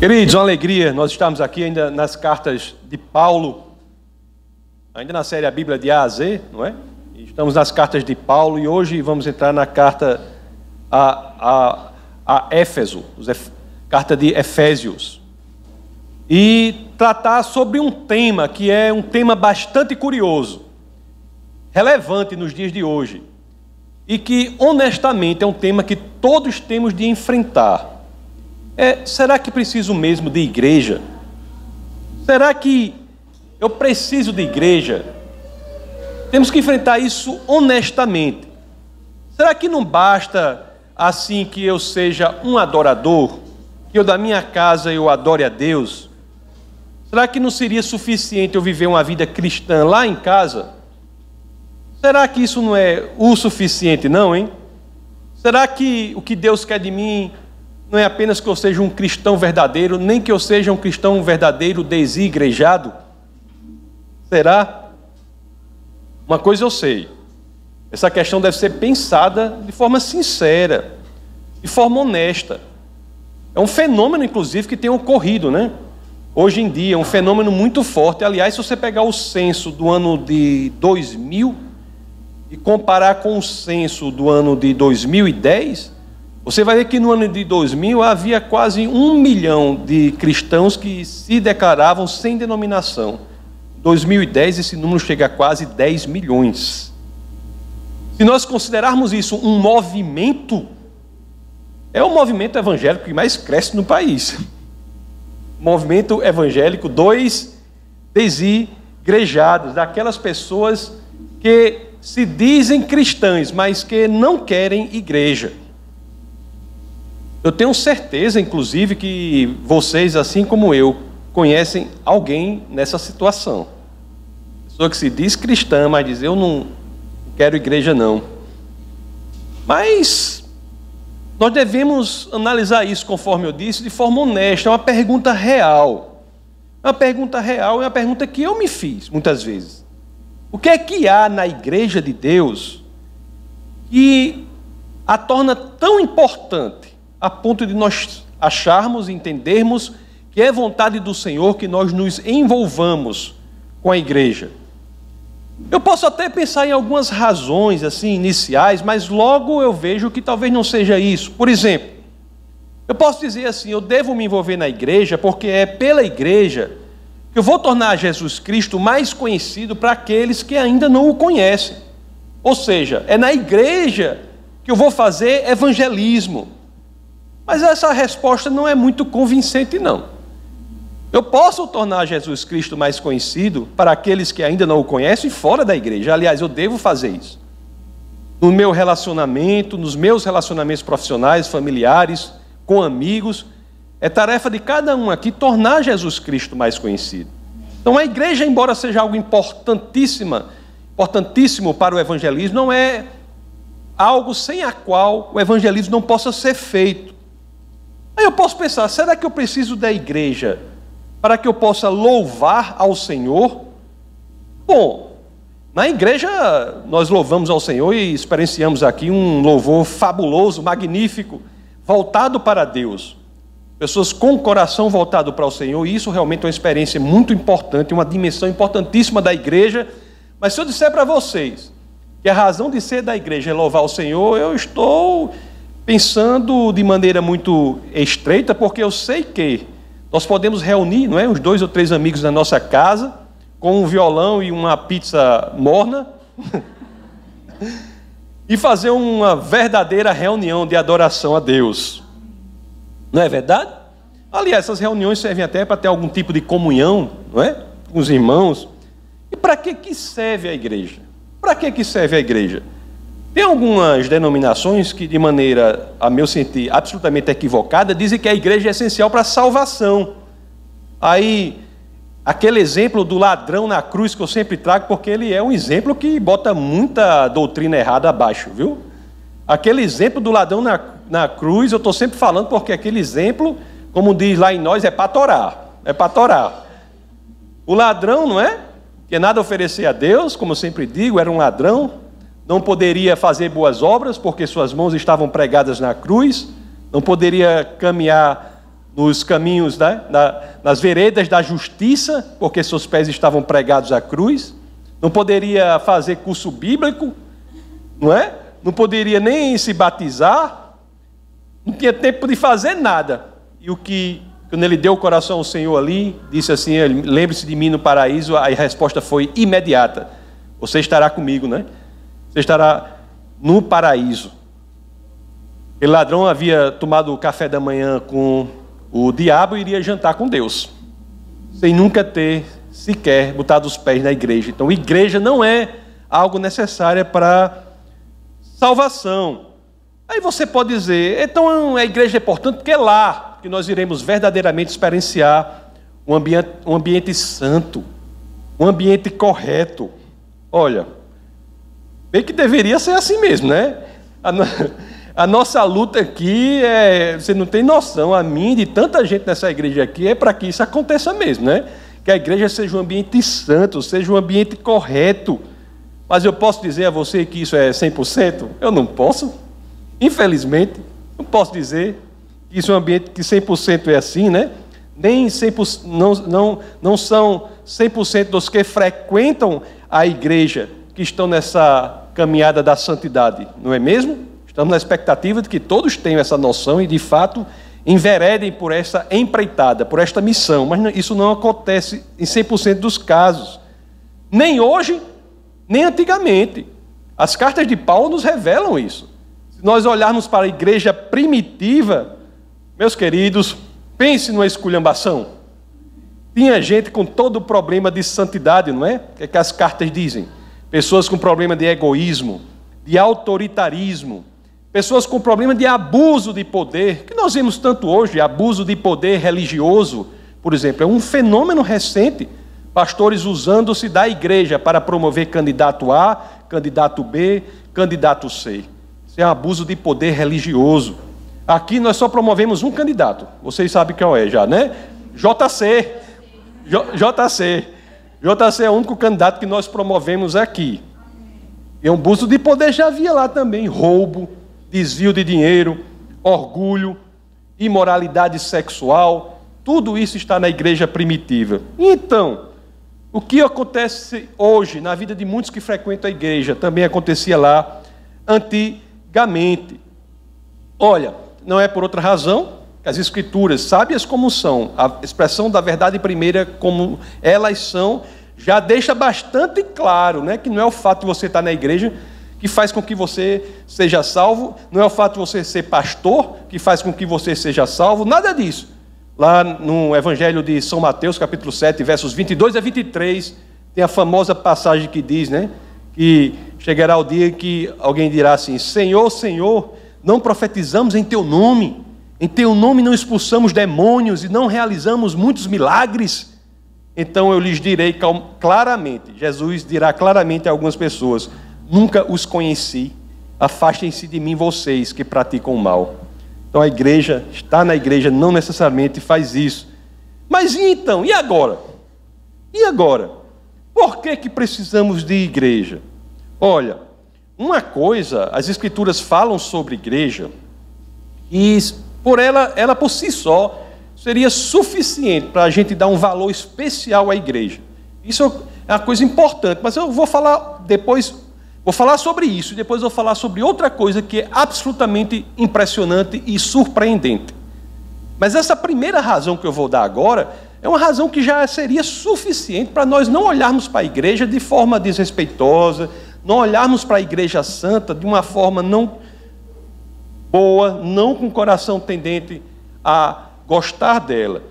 Queridos, uma alegria, nós estamos aqui ainda nas cartas de Paulo, ainda na série A Bíblia de A a Z, não é? Estamos nas cartas de Paulo e hoje vamos entrar na carta a, a, a Éfeso, carta de Efésios, e tratar sobre um tema que é um tema bastante curioso, relevante nos dias de hoje, e que honestamente é um tema que todos temos de enfrentar é, será que preciso mesmo de igreja? Será que eu preciso de igreja? Temos que enfrentar isso honestamente. Será que não basta assim que eu seja um adorador, que eu da minha casa eu adore a Deus? Será que não seria suficiente eu viver uma vida cristã lá em casa? Será que isso não é o suficiente, não, hein? Será que o que Deus quer de mim não é apenas que eu seja um cristão verdadeiro, nem que eu seja um cristão verdadeiro desigrejado? Será? Uma coisa eu sei. Essa questão deve ser pensada de forma sincera, de forma honesta. É um fenômeno, inclusive, que tem ocorrido, né? Hoje em dia, é um fenômeno muito forte. Aliás, se você pegar o censo do ano de 2000 e comparar com o censo do ano de 2010, você vai ver que no ano de 2000 havia quase um milhão de cristãos que se declaravam sem denominação. Em 2010 esse número chega a quase 10 milhões. Se nós considerarmos isso um movimento, é o movimento evangélico que mais cresce no país. Movimento evangélico, dois desigrejados, daquelas pessoas que se dizem cristãs, mas que não querem igreja. Eu tenho certeza, inclusive, que vocês, assim como eu, conhecem alguém nessa situação. Pessoa que se diz cristã, mas diz: Eu não quero igreja, não. Mas nós devemos analisar isso, conforme eu disse, de forma honesta. É uma pergunta real. É uma pergunta real, é uma pergunta que eu me fiz muitas vezes. O que é que há na igreja de Deus que a torna tão importante a ponto de nós acharmos entendermos que é vontade do Senhor que nós nos envolvamos com a igreja. Eu posso até pensar em algumas razões assim iniciais, mas logo eu vejo que talvez não seja isso. Por exemplo, eu posso dizer assim: eu devo me envolver na igreja porque é pela igreja que eu vou tornar Jesus Cristo mais conhecido para aqueles que ainda não o conhecem. Ou seja, é na igreja que eu vou fazer evangelismo. Mas essa resposta não é muito convincente, não. Eu posso tornar Jesus Cristo mais conhecido para aqueles que ainda não o conhecem fora da igreja. Aliás, eu devo fazer isso. No meu relacionamento, nos meus relacionamentos profissionais, familiares, com amigos, é tarefa de cada um aqui tornar Jesus Cristo mais conhecido. Então, a igreja, embora seja algo importantíssima, importantíssimo para o evangelismo, não é algo sem a qual o evangelismo não possa ser feito. Aí eu posso pensar: será que eu preciso da igreja para que eu possa louvar ao Senhor? Bom, na igreja nós louvamos ao Senhor e experienciamos aqui um louvor fabuloso, magnífico, voltado para Deus. Pessoas com o coração voltado para o Senhor, e isso realmente é uma experiência muito importante, uma dimensão importantíssima da igreja. Mas se eu disser para vocês que a razão de ser da igreja é louvar o Senhor, eu estou pensando de maneira muito estreita, porque eu sei que nós podemos reunir, não é, uns dois ou três amigos na nossa casa, com um violão e uma pizza morna, e fazer uma verdadeira reunião de adoração a Deus. Não é verdade? Aliás, essas reuniões servem até para ter algum tipo de comunhão, não é? Com os irmãos. E para que, que serve a igreja? Para que, que serve a igreja? Tem algumas denominações que, de maneira, a meu sentir, absolutamente equivocada, dizem que a igreja é essencial para a salvação. Aí, aquele exemplo do ladrão na cruz que eu sempre trago, porque ele é um exemplo que bota muita doutrina errada abaixo, viu? Aquele exemplo do ladrão na, na cruz, eu estou sempre falando porque aquele exemplo, como diz lá em nós, é para torar. É para torar. O ladrão, não é? Que nada oferecer a Deus, como eu sempre digo, era um ladrão, não poderia fazer boas obras porque suas mãos estavam pregadas na cruz, não poderia caminhar nos caminhos, né, na, nas veredas da justiça, porque seus pés estavam pregados à cruz, não poderia fazer curso bíblico, não é? Não poderia nem se batizar, não tinha tempo de fazer nada. E o que, quando ele deu o coração ao Senhor ali, disse assim: lembre-se de mim no paraíso, a resposta foi imediata: Você estará comigo, né? Você estará no paraíso. Aquele ladrão havia tomado o café da manhã com o diabo e iria jantar com Deus, sem nunca ter sequer botado os pés na igreja. Então, igreja não é algo necessário para salvação. Aí você pode dizer, então a igreja é importante porque é lá que nós iremos verdadeiramente experienciar um ambiente, um ambiente santo, um ambiente correto. Olha, bem que deveria ser assim mesmo, né? A, a nossa luta aqui é, você não tem noção, a mim e de tanta gente nessa igreja aqui é para que isso aconteça mesmo, né? Que a igreja seja um ambiente santo, seja um ambiente correto. Mas eu posso dizer a você que isso é 100%? Eu não posso. Infelizmente, não posso dizer que isso é um ambiente que 100% é assim, né? Nem 100%, não, não, não são 100% dos que frequentam a igreja que estão nessa caminhada da santidade, não é mesmo? Estamos na expectativa de que todos tenham essa noção e, de fato, enveredem por essa empreitada, por esta missão, mas isso não acontece em 100% dos casos. Nem hoje, nem antigamente. As cartas de Paulo nos revelam isso. Se nós olharmos para a igreja primitiva, meus queridos, pense numa esculhambação. Tinha gente com todo o problema de santidade, não é? O que, é que as cartas dizem? Pessoas com problema de egoísmo, de autoritarismo, pessoas com problema de abuso de poder, que nós vemos tanto hoje, abuso de poder religioso, por exemplo, é um fenômeno recente Pastores usando-se da igreja para promover candidato A, candidato B, candidato C. Isso é um abuso de poder religioso. Aqui nós só promovemos um candidato. Vocês sabem qual é já, né? JC. J JC. JC é o único candidato que nós promovemos aqui. E um abuso de poder já havia lá também. Roubo, desvio de dinheiro, orgulho, imoralidade sexual. Tudo isso está na igreja primitiva. Então, o que acontece hoje na vida de muitos que frequentam a igreja também acontecia lá antigamente. Olha, não é por outra razão as escrituras, sábias como são, a expressão da verdade primeira como elas são, já deixa bastante claro, né, que não é o fato de você estar na igreja que faz com que você seja salvo, não é o fato de você ser pastor que faz com que você seja salvo, nada disso. Lá no Evangelho de São Mateus, capítulo 7, versos 22 a 23, tem a famosa passagem que diz, né? Que chegará o dia que alguém dirá assim: Senhor, Senhor, não profetizamos em teu nome, em teu nome não expulsamos demônios e não realizamos muitos milagres. Então eu lhes direi claramente: Jesus dirá claramente a algumas pessoas: Nunca os conheci, afastem-se de mim, vocês que praticam o mal. Então a igreja, está na igreja, não necessariamente faz isso. Mas e então? E agora? E agora? Por que, que precisamos de igreja? Olha, uma coisa, as escrituras falam sobre igreja, e por ela, ela por si só, seria suficiente para a gente dar um valor especial à igreja. Isso é uma coisa importante, mas eu vou falar depois Vou falar sobre isso e depois vou falar sobre outra coisa que é absolutamente impressionante e surpreendente. Mas essa primeira razão que eu vou dar agora é uma razão que já seria suficiente para nós não olharmos para a igreja de forma desrespeitosa, não olharmos para a igreja santa de uma forma não boa, não com o coração tendente a gostar dela.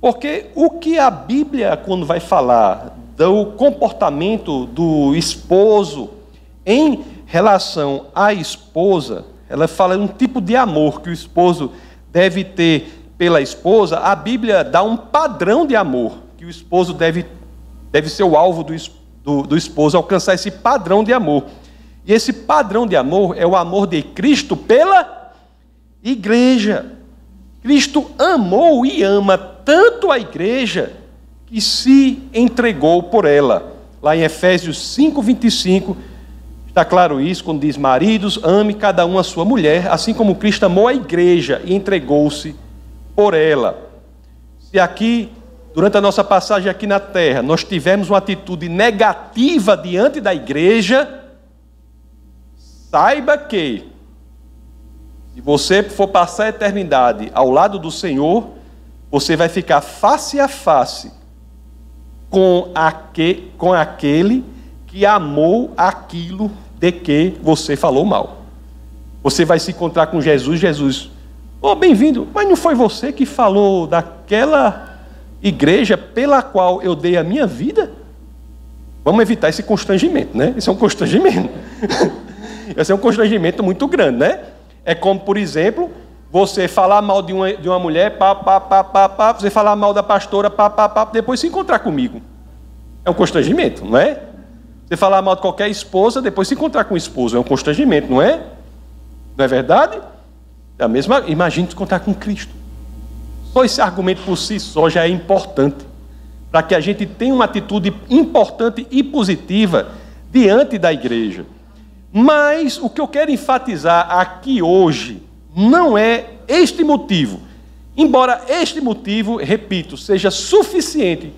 Porque o que a Bíblia, quando vai falar do comportamento do esposo, em relação à esposa, ela fala um tipo de amor que o esposo deve ter pela esposa. A Bíblia dá um padrão de amor que o esposo deve, deve ser o alvo do, do, do esposo, alcançar esse padrão de amor. E esse padrão de amor é o amor de Cristo pela igreja. Cristo amou e ama tanto a igreja que se entregou por ela. Lá em Efésios 5, 25, Está claro isso quando diz: Maridos, ame cada um a sua mulher, assim como Cristo amou a igreja e entregou-se por ela. Se aqui, durante a nossa passagem aqui na terra, nós tivermos uma atitude negativa diante da igreja, saiba que, se você for passar a eternidade ao lado do Senhor, você vai ficar face a face com, aque, com aquele que amou aquilo de que você falou mal. Você vai se encontrar com Jesus, Jesus, oh, bem-vindo, mas não foi você que falou daquela igreja pela qual eu dei a minha vida? Vamos evitar esse constrangimento, né? Esse é um constrangimento. esse é um constrangimento muito grande, né? É como, por exemplo, você falar mal de uma, de uma mulher, pá, pá, pá, pá, pá, você falar mal da pastora, pá, pá, pá, depois se encontrar comigo. É um constrangimento, não é? Você falar mal de qualquer esposa, depois se encontrar com o esposo, é um constrangimento, não é? Não é verdade? É a mesma, imagine se encontrar com Cristo. Só esse argumento por si só já é importante para que a gente tenha uma atitude importante e positiva diante da igreja. Mas o que eu quero enfatizar aqui hoje não é este motivo. Embora este motivo, repito, seja suficiente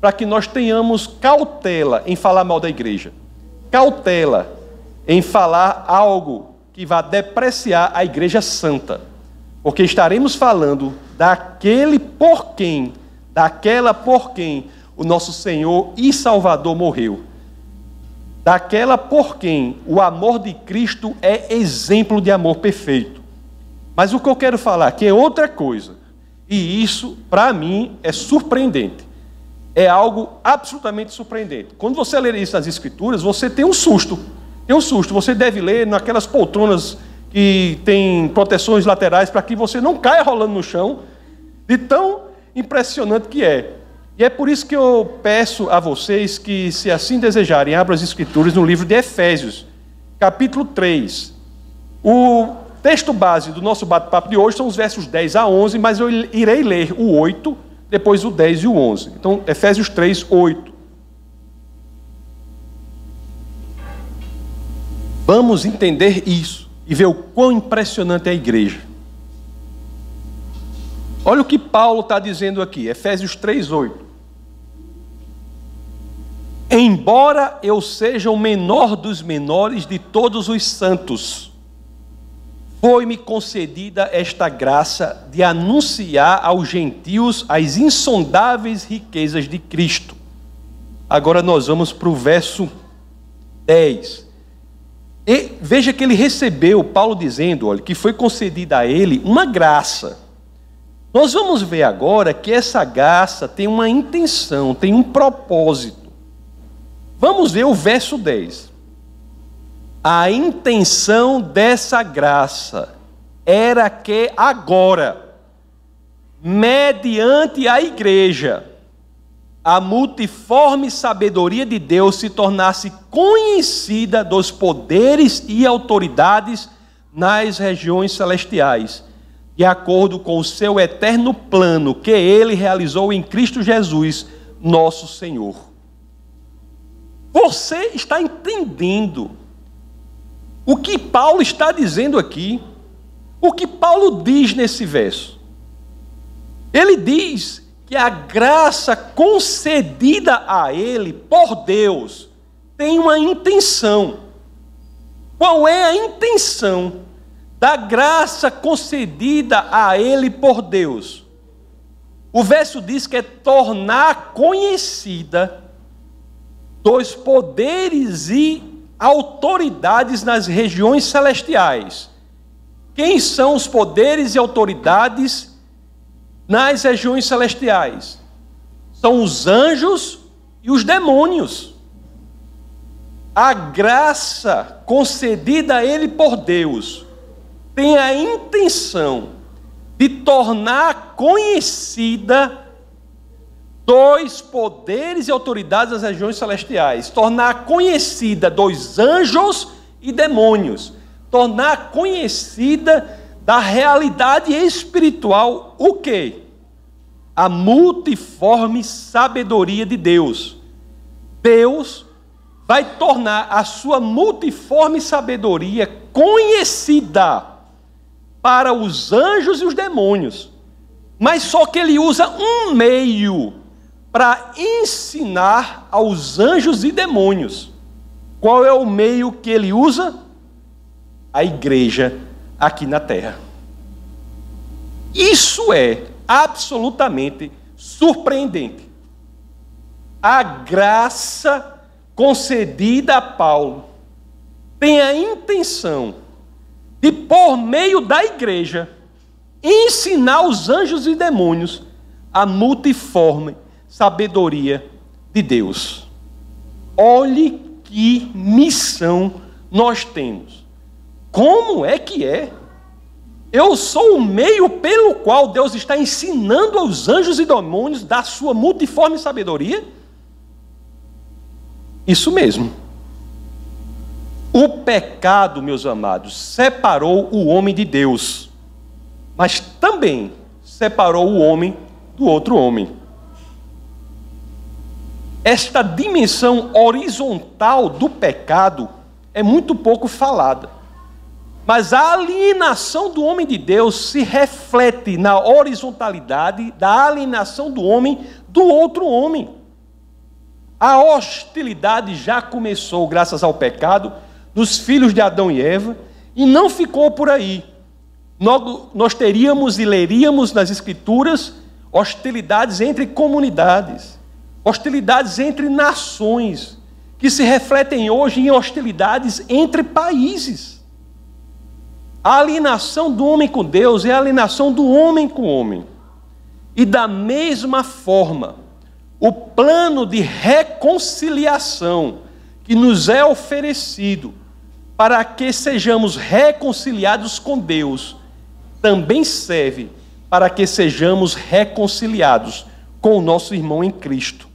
para que nós tenhamos cautela em falar mal da igreja. Cautela em falar algo que vá depreciar a igreja santa. Porque estaremos falando daquele por quem, daquela por quem o nosso Senhor e Salvador morreu. Daquela por quem o amor de Cristo é exemplo de amor perfeito. Mas o que eu quero falar aqui é outra coisa. E isso, para mim, é surpreendente. É algo absolutamente surpreendente. Quando você lê isso nas Escrituras, você tem um susto. Tem um susto. Você deve ler naquelas poltronas que tem proteções laterais para que você não caia rolando no chão, de tão impressionante que é. E é por isso que eu peço a vocês que, se assim desejarem, abram as Escrituras no livro de Efésios, capítulo 3. O texto base do nosso bate-papo de hoje são os versos 10 a 11, mas eu irei ler o 8, depois o 10 e o 11. Então, Efésios 3, 8. Vamos entender isso e ver o quão impressionante é a igreja. Olha o que Paulo está dizendo aqui, Efésios 3, 8. Embora eu seja o menor dos menores de todos os santos, foi-me concedida esta graça de anunciar aos gentios as insondáveis riquezas de Cristo. Agora nós vamos para o verso 10. E veja que ele recebeu, Paulo dizendo, olha, que foi concedida a ele uma graça. Nós vamos ver agora que essa graça tem uma intenção, tem um propósito. Vamos ver o verso 10 a intenção dessa graça era que agora, mediante a igreja, a multiforme sabedoria de Deus se tornasse conhecida dos poderes e autoridades nas regiões celestiais, de acordo com o seu eterno plano que ele realizou em Cristo Jesus, nosso Senhor. Você está entendendo o que Paulo está dizendo aqui, o que Paulo diz nesse verso. Ele diz que a graça concedida a ele por Deus tem uma intenção. Qual é a intenção da graça concedida a ele por Deus? O verso diz que é tornar conhecida dos poderes e autoridades nas regiões celestiais. Quem são os poderes e autoridades nas regiões celestiais? São os anjos e os demônios. A graça concedida a ele por Deus tem a intenção de tornar conhecida dois poderes e autoridades das regiões celestiais, tornar conhecida dos anjos e demônios, tornar conhecida da realidade espiritual o que? A multiforme sabedoria de Deus. Deus vai tornar a sua multiforme sabedoria conhecida para os anjos e os demônios Mas só que ele usa um meio para ensinar aos anjos e demônios. Qual é o meio que ele usa? A igreja aqui na terra. Isso é absolutamente surpreendente. A graça concedida a Paulo tem a intenção de, por meio da igreja, ensinar os anjos e demônios a multiforme sabedoria de Deus. Olhe que missão nós temos. Como é que é? Eu sou o meio pelo qual Deus está ensinando aos anjos e demônios da sua multiforme sabedoria? Isso mesmo. O pecado, meus amados, separou o homem de Deus, mas também separou o homem do outro homem. Esta dimensão horizontal do pecado é muito pouco falada. Mas a alienação do homem de Deus se reflete na horizontalidade da alienação do homem do outro homem. A hostilidade já começou, graças ao pecado, dos filhos de Adão e Eva, e não ficou por aí. Nós teríamos e leríamos nas Escrituras hostilidades entre comunidades hostilidades entre nações, que se refletem hoje em hostilidades entre países. A alienação do homem com Deus é a alienação do homem com o homem. E da mesma forma, o plano de reconciliação que nos é oferecido para que sejamos reconciliados com Deus, também serve para que sejamos reconciliados com o nosso irmão em Cristo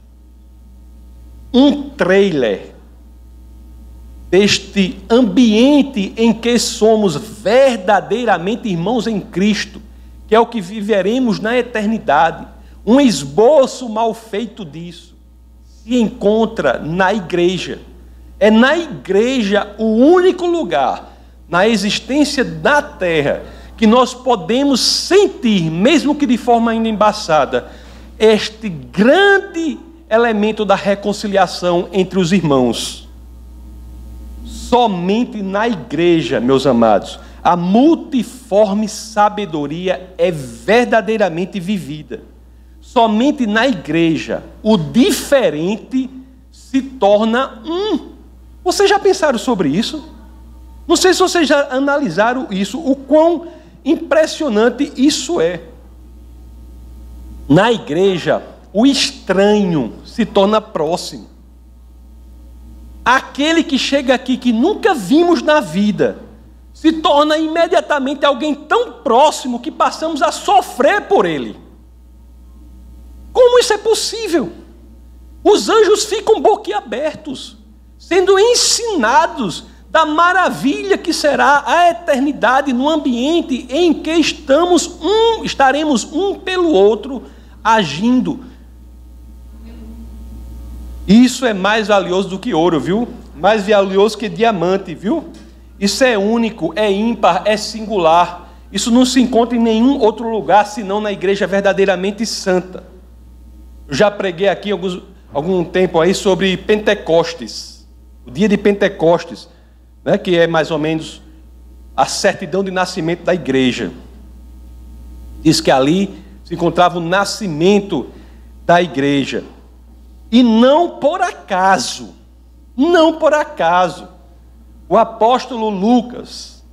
um trailer deste ambiente em que somos verdadeiramente irmãos em Cristo, que é o que viveremos na eternidade. Um esboço mal feito disso se encontra na igreja. É na igreja o único lugar na existência da terra que nós podemos sentir, mesmo que de forma ainda embaçada, este grande elemento da reconciliação entre os irmãos. Somente na igreja, meus amados, a multiforme sabedoria é verdadeiramente vivida. Somente na igreja o diferente se torna um. Vocês já pensaram sobre isso? Não sei se vocês já analisaram isso, o quão impressionante isso é. Na igreja, o estranho se torna próximo. Aquele que chega aqui que nunca vimos na vida, se torna imediatamente alguém tão próximo que passamos a sofrer por ele. Como isso é possível? Os anjos ficam boquiabertos, sendo ensinados da maravilha que será a eternidade no ambiente em que estamos um, estaremos um pelo outro agindo isso é mais valioso do que ouro, viu? Mais valioso que diamante, viu? Isso é único, é ímpar, é singular. Isso não se encontra em nenhum outro lugar senão na igreja verdadeiramente santa. Eu já preguei aqui alguns, algum tempo aí sobre Pentecostes, o dia de Pentecostes, né, que é mais ou menos a certidão de nascimento da igreja. Diz que ali se encontrava o nascimento da igreja. E não por acaso, não por acaso, o apóstolo Lucas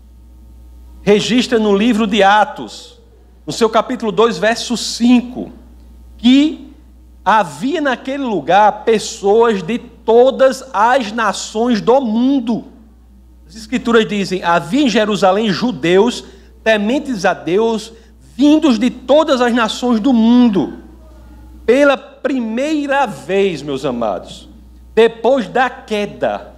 registra no livro de Atos, no seu capítulo 2, verso 5, que havia naquele lugar pessoas de todas as nações do mundo. As escrituras dizem: havia em Jerusalém judeus tementes a Deus, vindos de todas as nações do mundo. Pela primeira vez, meus amados, depois da queda,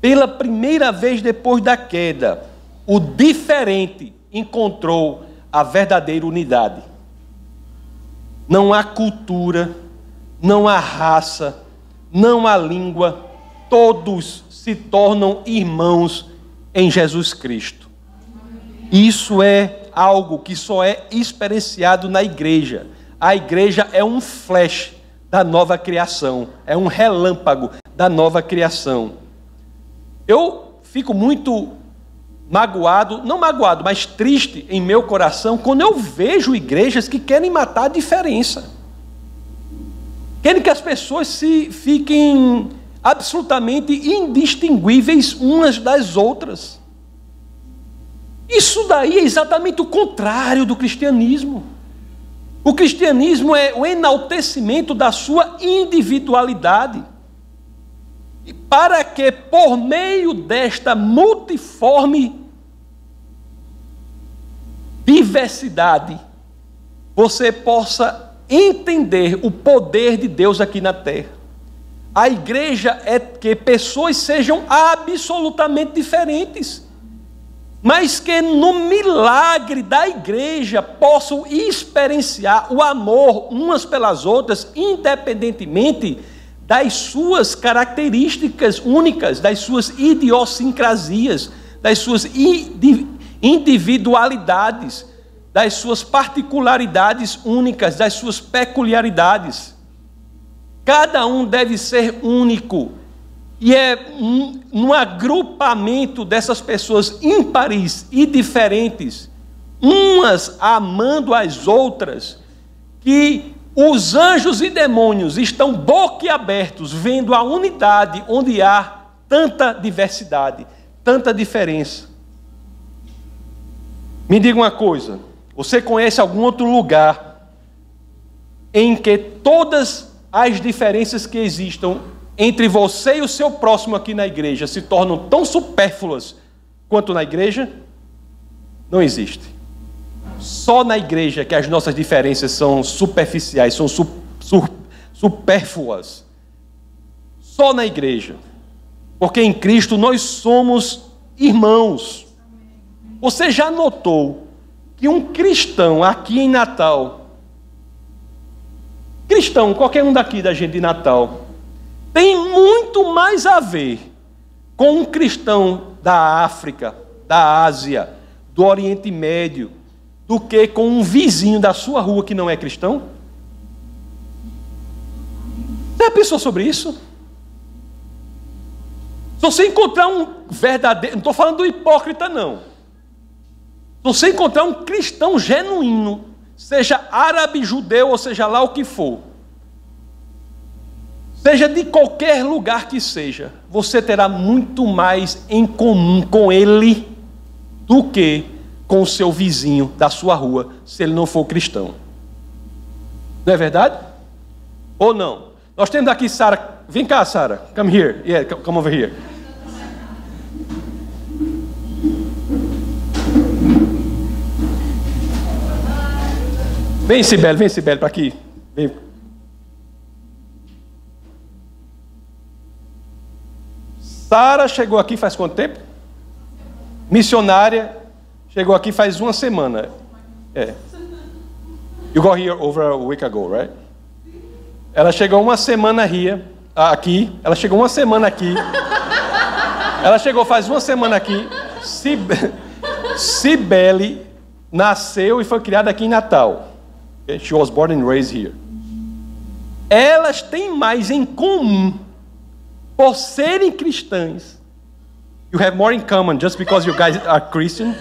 pela primeira vez depois da queda, o diferente encontrou a verdadeira unidade. Não há cultura, não há raça, não há língua, todos se tornam irmãos em Jesus Cristo. Isso é algo que só é experienciado na igreja. A igreja é um flash da nova criação, é um relâmpago da nova criação. Eu fico muito magoado, não magoado, mas triste em meu coração quando eu vejo igrejas que querem matar a diferença. Querem que as pessoas se fiquem absolutamente indistinguíveis umas das outras. Isso daí é exatamente o contrário do cristianismo. O cristianismo é o enaltecimento da sua individualidade. E para que, por meio desta multiforme diversidade, você possa entender o poder de Deus aqui na terra. A igreja é que pessoas sejam absolutamente diferentes, mas que no milagre da igreja possam experienciar o amor umas pelas outras, independentemente das suas características únicas, das suas idiosincrasias, das suas individualidades, das suas particularidades únicas, das suas peculiaridades. Cada um deve ser único. E é um, um agrupamento dessas pessoas ímpares e diferentes, umas amando as outras, que os anjos e demônios estão boquiabertos, vendo a unidade onde há tanta diversidade, tanta diferença. Me diga uma coisa: você conhece algum outro lugar em que todas as diferenças que existam entre você e o seu próximo aqui na igreja se tornam tão supérfluas quanto na igreja? Não existe. Só na igreja que as nossas diferenças são superficiais, são su, su, supérfluas. Só na igreja. Porque em Cristo nós somos irmãos. Você já notou que um cristão aqui em Natal cristão, qualquer um daqui da gente de Natal, tem muito mais a ver com um cristão da África, da Ásia, do Oriente Médio, do que com um vizinho da sua rua que não é cristão? Já pensou sobre isso? Se você encontrar um verdadeiro, não estou falando do hipócrita, não. Se você encontrar um cristão genuíno, seja árabe, judeu ou seja lá o que for, seja de qualquer lugar que seja, você terá muito mais em comum com ele do que com o seu vizinho da sua rua, se ele não for cristão. Não é verdade? Ou não? Nós temos aqui Sara. Vem cá, Sara. Come here. Yeah, come over here. Vem, Sibeli, vem, Sibeli, para aqui. Vem. Sara chegou aqui faz quanto tempo? Missionária, chegou aqui faz uma semana. É. You got here over a week ago, right? Ela chegou uma semana here, aqui. Ela chegou uma semana aqui. Ela chegou faz uma semana aqui. Cibele nasceu e foi criada aqui em Natal. She was born and raised here. Elas têm mais em comum por serem cristãs. You have more in common just because you guys are Christian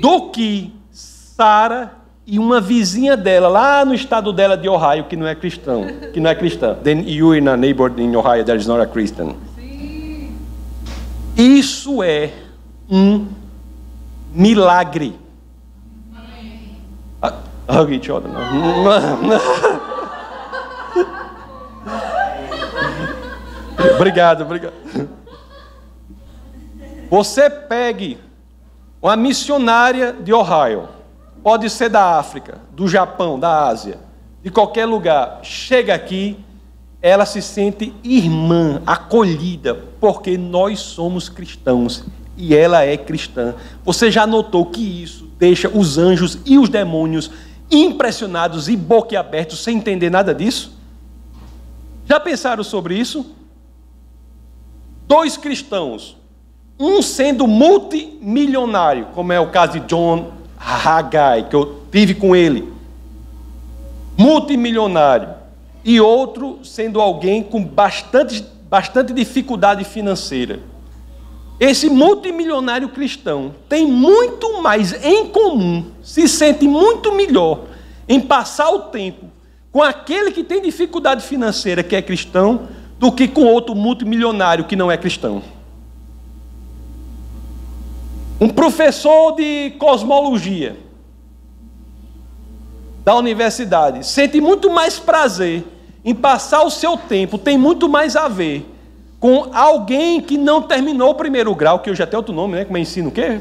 do que Sara e uma vizinha dela lá no estado dela de Ohio que não é cristão, que não é cristã. Then you in a neighbor in Ohio that is not a Christian. Isso é um milagre hug each other. obrigado, obrigado. Você pegue uma missionária de Ohio, pode ser da África, do Japão, da Ásia, de qualquer lugar, chega aqui, ela se sente irmã, acolhida, porque nós somos cristãos e ela é cristã. Você já notou que isso deixa os anjos e os demônios impressionados e boquiabertos sem entender nada disso? Já pensaram sobre isso? Dois cristãos, um sendo multimilionário, como é o caso de John Hagai, que eu tive com ele, multimilionário, e outro sendo alguém com bastante, bastante dificuldade financeira. Esse multimilionário cristão tem muito mais em comum, se sente muito melhor em passar o tempo com aquele que tem dificuldade financeira, que é cristão, do que com outro multimilionário que não é cristão. Um professor de cosmologia da universidade sente muito mais prazer em passar o seu tempo, tem muito mais a ver com alguém que não terminou o primeiro grau, que hoje até outro nome, né? Como é ensino o quê?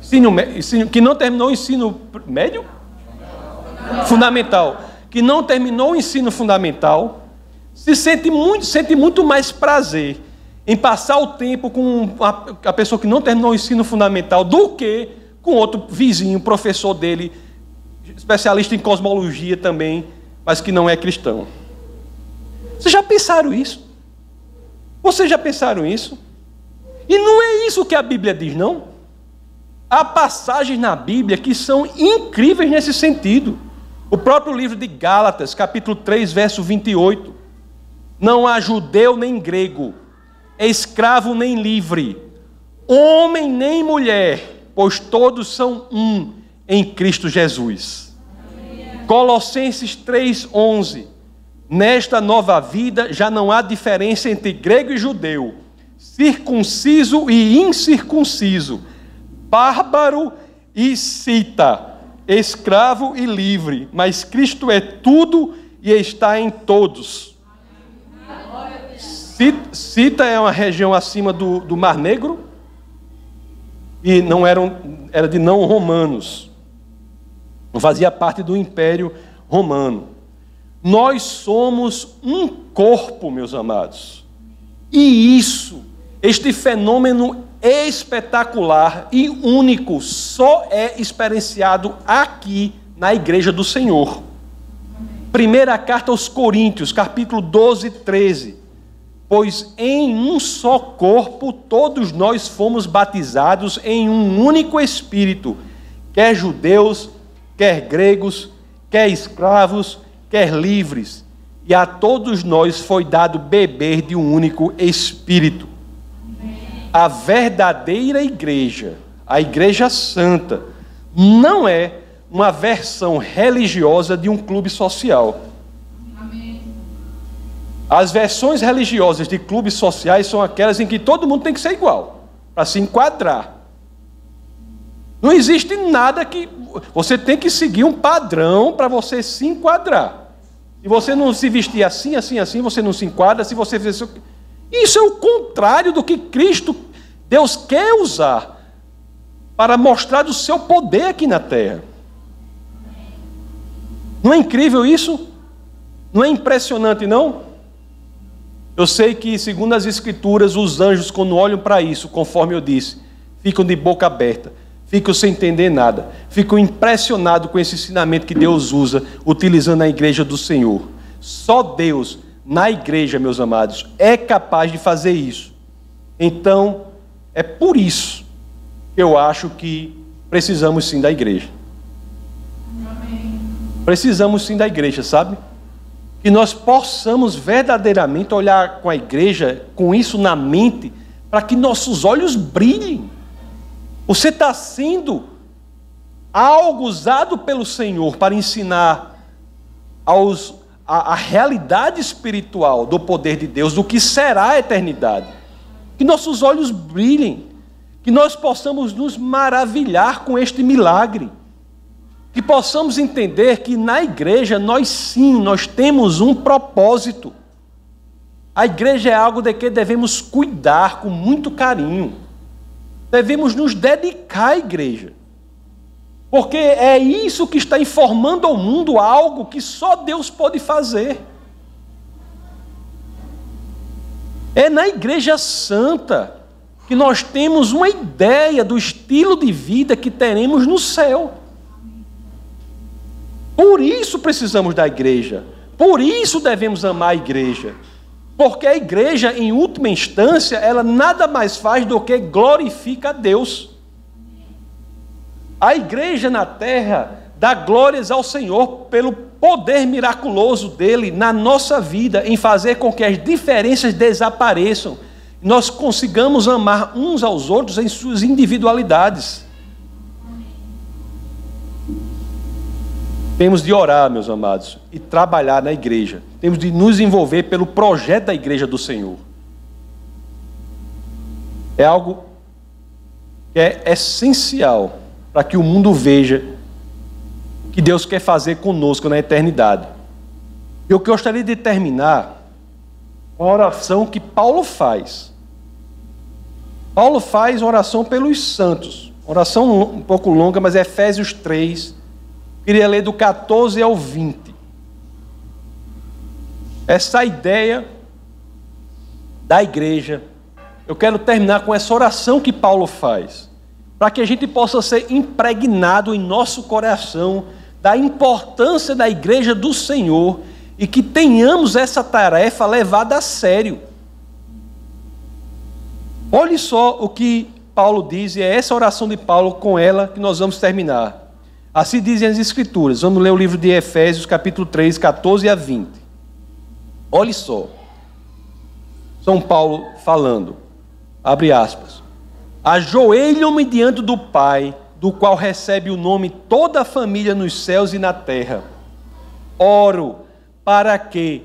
Ensino, ensino, que não terminou o ensino médio? Fundamental. Que não terminou o ensino fundamental, se sente muito, sente muito mais prazer em passar o tempo com a, pessoa que não terminou o ensino fundamental do que com outro vizinho, professor dele, especialista em cosmologia também, mas que não é cristão. Vocês já pensaram isso? Vocês já pensaram isso? E não é isso que a Bíblia diz, não. Há passagens na Bíblia que são incríveis nesse sentido. O próprio livro de Gálatas, capítulo 3, verso 28. Não há judeu nem grego, escravo nem livre, homem nem mulher, pois todos são um em Cristo Jesus. Colossenses 3:11 Nesta nova vida já não há diferença entre grego e judeu, circunciso e incircunciso, bárbaro e cita, escravo e livre, mas Cristo é tudo e está em todos. Cita é uma região acima do, do Mar Negro e não eram, era de não romanos. Não fazia parte do Império Romano. Nós somos um corpo, meus amados. E isso, este fenômeno espetacular e único, só é experienciado aqui na igreja do Senhor. Primeira carta aos Coríntios, capítulo 12, 13 pois em um só corpo todos nós fomos batizados em um único Espírito, quer judeus, quer gregos, quer escravos, quer livres, e a todos nós foi dado beber de um único Espírito. A verdadeira igreja, a Igreja Santa, não é uma versão religiosa de um clube social as versões religiosas de clubes sociais são aquelas em que todo mundo tem que ser igual, para se enquadrar. Não existe nada que. Você tem que seguir um padrão para você se enquadrar. Se você não se vestir assim, assim, assim, você não se enquadra. Se você fizer isso. Isso é o contrário do que Cristo, Deus quer usar para mostrar o seu poder aqui na terra. Não é incrível isso? Não é impressionante, não? Eu sei que, segundo as Escrituras, os anjos, quando olham para isso, conforme eu disse, ficam de boca aberta, ficam sem entender nada, ficam impressionados com esse ensinamento que Deus usa, utilizando a igreja do Senhor. Só Deus, na igreja, meus amados, é capaz de fazer isso. Então, é por isso que eu acho que precisamos sim da igreja. Precisamos sim da igreja, sabe? Que nós possamos verdadeiramente olhar com a igreja, com isso na mente, para que nossos olhos brilhem. Você está sendo algo usado pelo Senhor para ensinar aos, a, a realidade espiritual do poder de Deus, do que será a eternidade. Que nossos olhos brilhem, que nós possamos nos maravilhar com este milagre que possamos entender que na igreja nós sim, nós temos um propósito. A igreja é algo de que devemos cuidar com muito carinho. Devemos nos dedicar à igreja. Porque é isso que está informando ao mundo algo que só Deus pode fazer. É na igreja santa que nós temos uma ideia do estilo de vida que teremos no céu. Por isso precisamos da igreja. Por isso devemos amar a igreja. Porque a igreja, em última instância, ela nada mais faz do que glorifica a Deus. A igreja na terra dá glórias ao Senhor pelo poder miraculoso dele na nossa vida, em fazer com que as diferenças desapareçam, nós consigamos amar uns aos outros em suas individualidades. Temos de orar, meus amados, e trabalhar na igreja. Temos de nos envolver pelo projeto da igreja do Senhor. É algo que é essencial para que o mundo veja o que Deus quer fazer conosco na eternidade. Eu gostaria de terminar com a oração que Paulo faz. Paulo faz oração pelos santos. Oração um pouco longa, mas é Efésios 3. Queria ler do 14 ao 20. Essa ideia da igreja. Eu quero terminar com essa oração que Paulo faz para que a gente possa ser impregnado em nosso coração da importância da igreja do Senhor e que tenhamos essa tarefa levada a sério. Olhe só o que Paulo diz, e é essa oração de Paulo com ela que nós vamos terminar. Assim dizem as Escrituras. Vamos ler o livro de Efésios, capítulo 3, 14 a 20. Olhe só. São Paulo falando. Abre aspas. Ajoelho-me diante do Pai, do qual recebe o nome toda a família nos céus e na terra. Oro para que,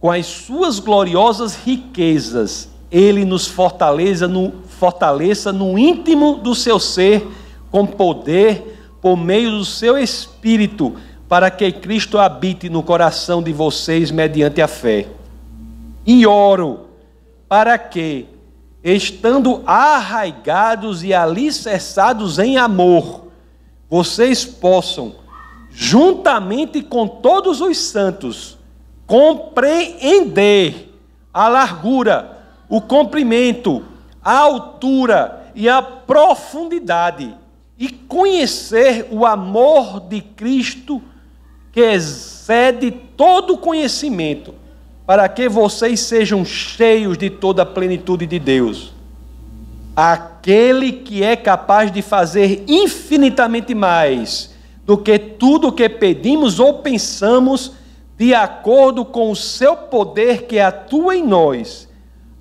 com as suas gloriosas riquezas, Ele nos fortaleça no, fortaleça no íntimo do seu ser, com poder, por meio do seu Espírito, para que Cristo habite no coração de vocês mediante a fé. E oro para que, estando arraigados e alicerçados em amor, vocês possam, juntamente com todos os santos, compreender a largura, o comprimento, a altura e a profundidade, e conhecer o amor de Cristo que excede todo conhecimento para que vocês sejam cheios de toda a plenitude de Deus. Aquele que é capaz de fazer infinitamente mais do que tudo o que pedimos ou pensamos, de acordo com o seu poder que atua em nós.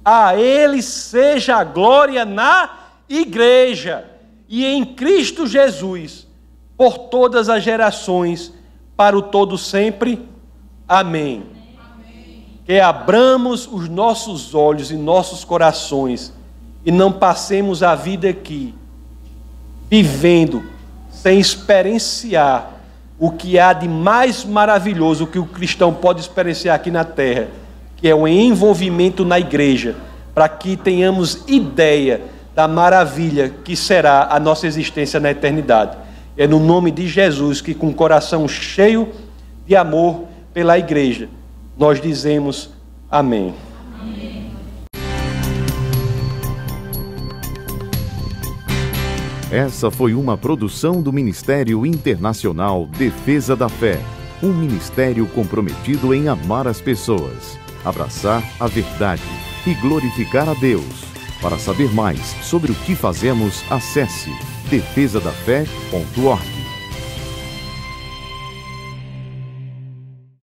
A Ele seja a glória na igreja e em Cristo Jesus, por todas as gerações, para o todo sempre. Amém que abramos os nossos olhos e nossos corações e não passemos a vida aqui vivendo sem experienciar o que há de mais maravilhoso que o cristão pode experienciar aqui na terra, que é o envolvimento na igreja, para que tenhamos ideia da maravilha que será a nossa existência na eternidade. É no nome de Jesus que, com o coração cheio de amor pela igreja, nós dizemos amém. Essa foi uma produção do Ministério Internacional Defesa da Fé, um ministério comprometido em amar as pessoas, abraçar a verdade e glorificar a Deus. Para saber mais sobre o que fazemos, acesse defesadafé.org.